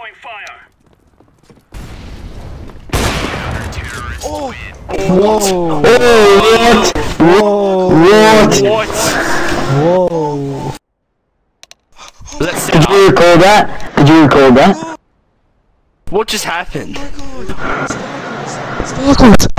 Throwing fire. Oh, Whoa! Oh, what? Whoa! What? What? Whoa! Let's Did you recall that? Did you recall that? What just happened? Sparkles! Sparkles!